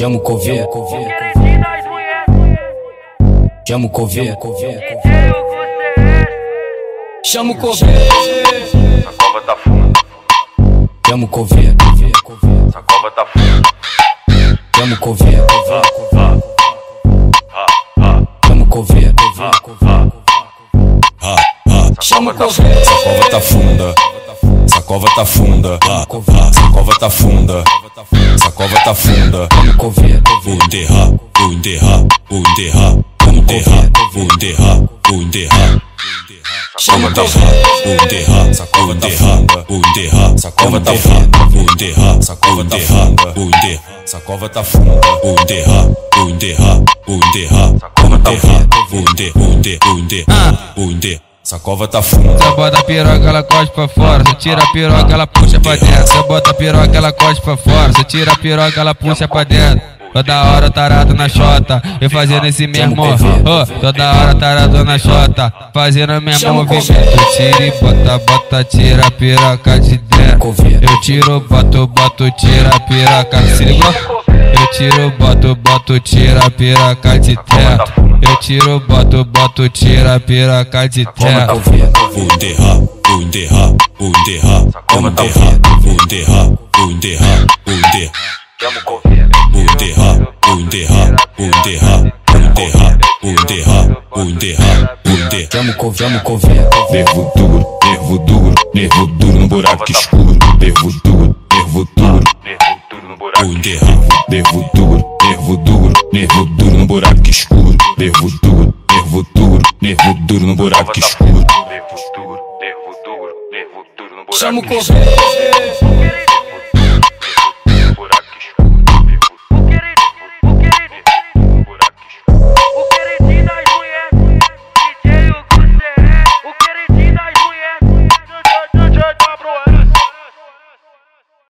Chama o coveiro, chama o coveiro, chama o coveiro, A cova tá funda, chama o coveiro, a cova tá funda. chama o coveiro, coveiro, ah, chama o tá coveiro, Essa cova tá funda. Cova tá funda. Ah, ah, tá funda. Cova tá funda. Vou enterrar, vou enterrar, vou enterrar, vou enterrar, vou enterrar, vou enterrar. Vou coveiro, enterrar, vou enterrar, essa cova tá funda. Vou enterrar, essa cova tá funda. Vou enterrar, essa cova tá funda. Vou enterrar, essa cova tá funda. Vou enterrar, vou enterrar, vou enterrar, vou enterrar, vou enterrar, vou enterrar, vou enterrar, vou enterrar. Essa cova tá funda. Você bota a piroca, ela corte pra fora. Você tira a piroca, ela puxa pra dentro. Você bota a piroca, ela corte pra fora. Você tira a piroca, ela puxa pra dentro. Toda hora tarado na chota, eu fazendo esse mesmo. Oh, toda hora tarado na chota, fazendo o mesmo movimento. Tira e bota, bota, tira a piroca de dentro. Eu tiro, boto, boto, tira a piroca. Se ligou? Eu tiro, boto, boto, tira a piroca de dentro. Tiro, boto, boto, tira a piroca de dentro. Vou enterrar, vou enterrar, vou enterrar, vou enterrar, vou enterrar, vou enterrar, vou enterrar. Vou enterrar, vou enterrar, vou enterrar, vou enterrar, vou enterrar, vou enterrar, vou enterrar. o coveiro, Nervo duro, nervo duro, nervo duro no buraco escuro. Nervo duro, nervo duro, Nervo duro no buraco. Vou enterrar, nervo duro, nervo duro, nervo duro no buraco escuro. Nervo duro, nervo duro, nervo duro no buraco escuro. Nervo duro, nervo duro, nervo duro no buraco. chama o coveiro,